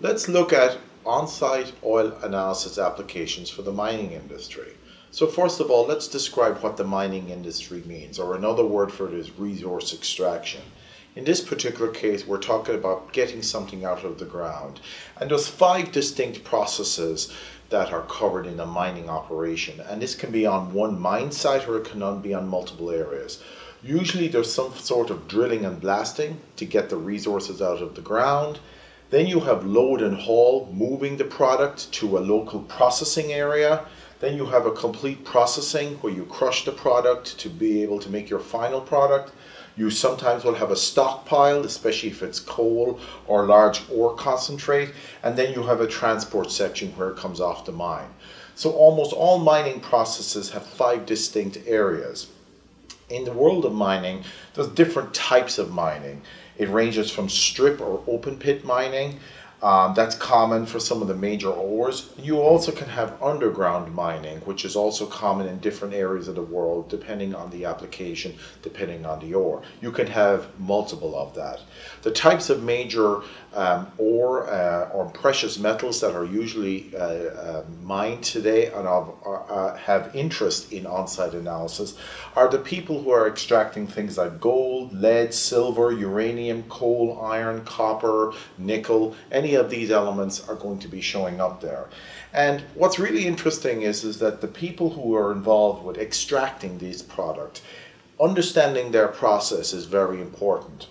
Let's look at on-site oil analysis applications for the mining industry. So first of all, let's describe what the mining industry means, or another word for it is resource extraction. In this particular case, we're talking about getting something out of the ground. And there's five distinct processes that are covered in a mining operation. And this can be on one mine site or it can be on multiple areas. Usually there's some sort of drilling and blasting to get the resources out of the ground. Then you have load and haul, moving the product to a local processing area. Then you have a complete processing where you crush the product to be able to make your final product. You sometimes will have a stockpile, especially if it's coal or large ore concentrate. And then you have a transport section where it comes off the mine. So almost all mining processes have five distinct areas. In the world of mining, there's different types of mining. It ranges from strip or open pit mining. Um, that's common for some of the major ores. You also can have underground mining, which is also common in different areas of the world, depending on the application, depending on the ore. You can have multiple of that. The types of major um, ore uh, or precious metals that are usually uh, uh, mined today and uh, have interest in on-site analysis are the people who are extracting things like gold, lead, silver, uranium, coal, iron, copper, nickel, any of these elements are going to be showing up there. And what's really interesting is, is that the people who are involved with extracting these products, understanding their process is very important.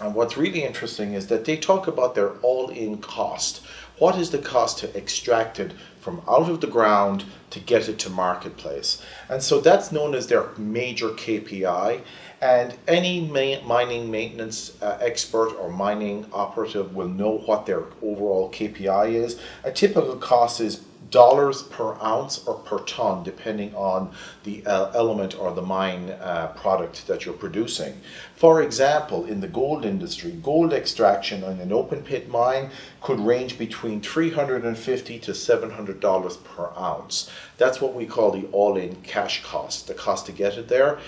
And what's really interesting is that they talk about their all-in cost. What is the cost to extract it from out of the ground to get it to marketplace? And so that's known as their major KPI. And any ma mining maintenance uh, expert or mining operative will know what their overall KPI is. A typical cost is dollars per ounce or per ton, depending on the uh, element or the mine uh, product that you're producing. For example, in the gold industry, gold extraction in an open pit mine could range between 350 to 700 dollars per ounce. That's what we call the all-in cash cost, the cost to get it there.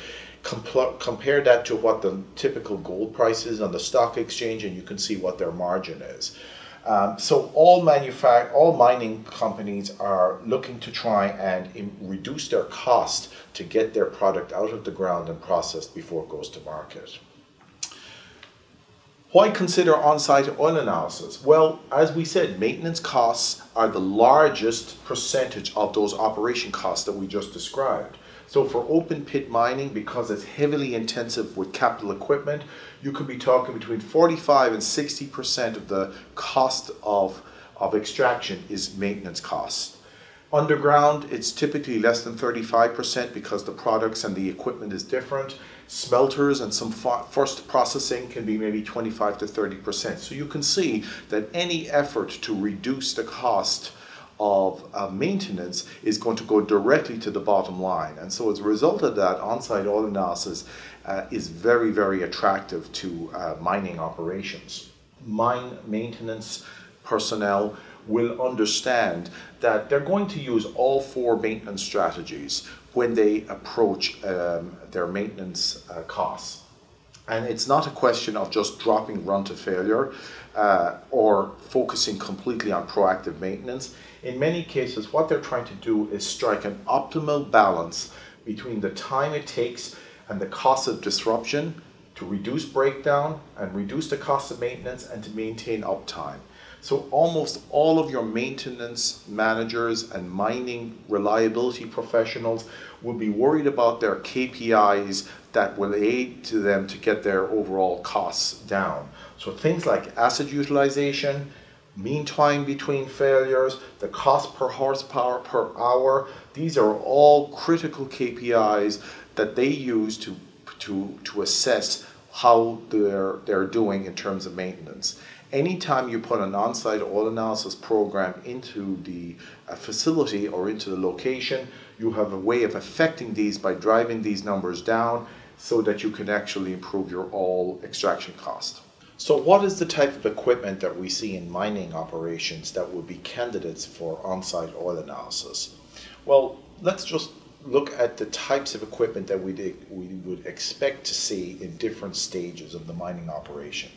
Compare that to what the typical gold price is on the stock exchange, and you can see what their margin is. Um, so all manufact all mining companies are looking to try and reduce their cost to get their product out of the ground and processed before it goes to market. Why consider on-site oil analysis? Well, as we said, maintenance costs are the largest percentage of those operation costs that we just described. So for open pit mining, because it's heavily intensive with capital equipment, you could be talking between 45 and 60% of the cost of, of extraction is maintenance costs. Underground, it's typically less than 35% because the products and the equipment is different. Smelters and some first processing can be maybe 25 to 30%. So you can see that any effort to reduce the cost of uh, maintenance is going to go directly to the bottom line. And so as a result of that, on-site oil analysis uh, is very, very attractive to uh, mining operations. Mine maintenance personnel will understand that they're going to use all four maintenance strategies when they approach um, their maintenance uh, costs. And it's not a question of just dropping run to failure uh, or focusing completely on proactive maintenance. In many cases, what they're trying to do is strike an optimal balance between the time it takes and the cost of disruption to reduce breakdown and reduce the cost of maintenance and to maintain uptime. So almost all of your maintenance managers and mining reliability professionals will be worried about their KPIs that will aid to them to get their overall costs down. So things like asset utilization, mean time between failures, the cost per horsepower per hour, these are all critical KPIs that they use to, to, to assess how they're, they're doing in terms of maintenance. Anytime you put an on-site oil analysis program into the uh, facility or into the location, you have a way of affecting these by driving these numbers down so that you can actually improve your oil extraction cost. So what is the type of equipment that we see in mining operations that would be candidates for on-site oil analysis? Well, let's just look at the types of equipment that we, we would expect to see in different stages of the mining operation.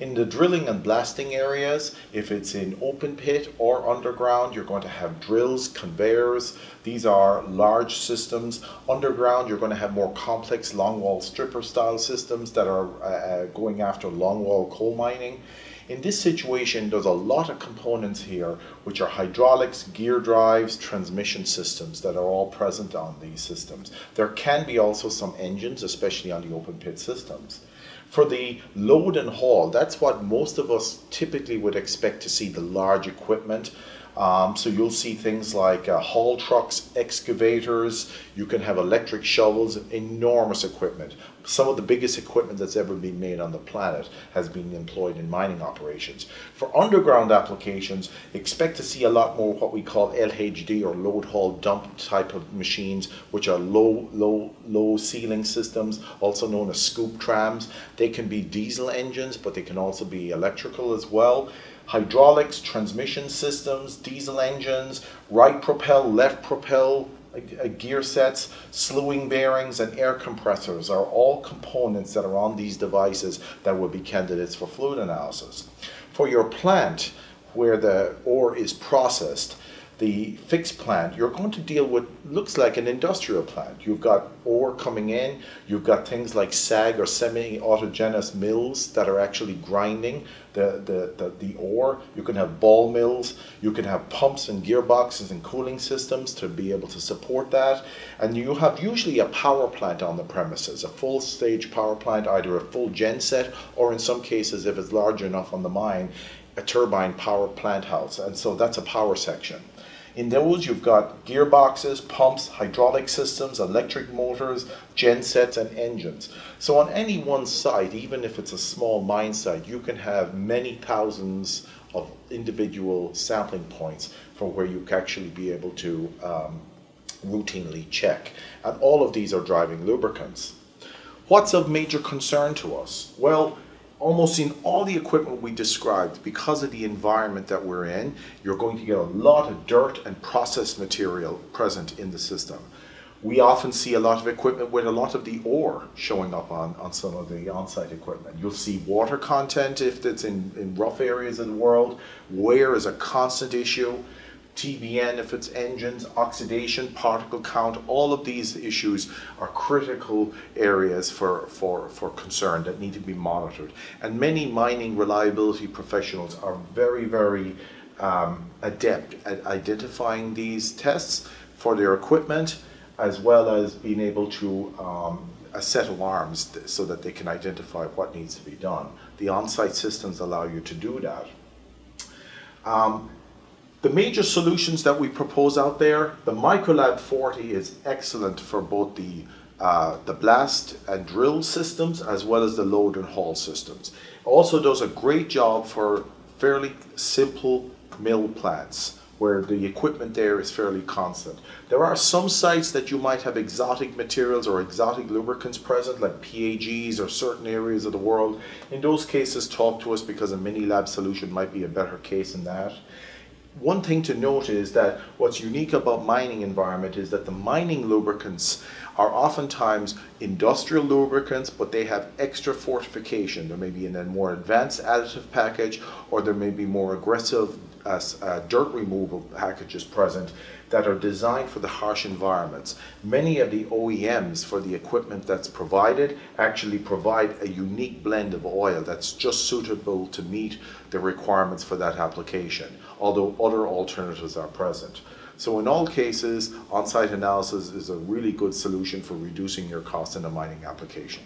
In the drilling and blasting areas, if it's in open pit or underground, you're going to have drills, conveyors. These are large systems. Underground, you're going to have more complex longwall stripper style systems that are uh, uh, going after longwall coal mining. In this situation, there's a lot of components here, which are hydraulics, gear drives, transmission systems that are all present on these systems. There can be also some engines, especially on the open pit systems. For the load and haul, that's what most of us typically would expect to see the large equipment. Um, so you'll see things like uh, haul trucks, excavators, you can have electric shovels, enormous equipment. Some of the biggest equipment that's ever been made on the planet has been employed in mining operations. For underground applications, expect to see a lot more what we call LHD or load haul dump type of machines, which are low, low, low ceiling systems, also known as scoop trams. They can be diesel engines, but they can also be electrical as well hydraulics, transmission systems, diesel engines, right propel, left propel, uh, gear sets, slewing bearings, and air compressors are all components that are on these devices that would be candidates for fluid analysis. For your plant, where the ore is processed, the fixed plant, you're going to deal with looks like an industrial plant. You've got ore coming in, you've got things like SAG or semi-autogenous mills that are actually grinding the, the, the, the, ore. You can have ball mills, you can have pumps and gearboxes and cooling systems to be able to support that. And you have usually a power plant on the premises, a full stage power plant, either a full gen set or in some cases, if it's large enough on the mine, a turbine power plant house. And so that's a power section. In those, you've got gearboxes, pumps, hydraulic systems, electric motors, gensets, and engines. So on any one site, even if it's a small mine site, you can have many thousands of individual sampling points for where you can actually be able to um, routinely check. And all of these are driving lubricants. What's of major concern to us? Well, almost in all the equipment we described, because of the environment that we're in, you're going to get a lot of dirt and processed material present in the system. We often see a lot of equipment with a lot of the ore showing up on, on some of the on-site equipment. You'll see water content if it's in, in rough areas of the world. Wear is a constant issue. TBN if it's engines, oxidation, particle count, all of these issues are critical areas for, for, for concern that need to be monitored. And many mining reliability professionals are very, very um, adept at identifying these tests for their equipment as well as being able to um, set alarms so that they can identify what needs to be done. The on-site systems allow you to do that. Um, the major solutions that we propose out there, the Microlab 40 is excellent for both the uh, the blast and drill systems as well as the load and haul systems. Also does a great job for fairly simple mill plants where the equipment there is fairly constant. There are some sites that you might have exotic materials or exotic lubricants present like PAGs or certain areas of the world. In those cases talk to us because a MiniLab solution might be a better case than that one thing to note is that what's unique about mining environment is that the mining lubricants are oftentimes industrial lubricants, but they have extra fortification. There may be a more advanced additive package, or there may be more aggressive uh, uh, dirt removal packages present that are designed for the harsh environments. Many of the OEMs for the equipment that's provided actually provide a unique blend of oil that's just suitable to meet the requirements for that application, although other alternatives are present. So in all cases, on-site analysis is a really good solution for reducing your cost in a mining application.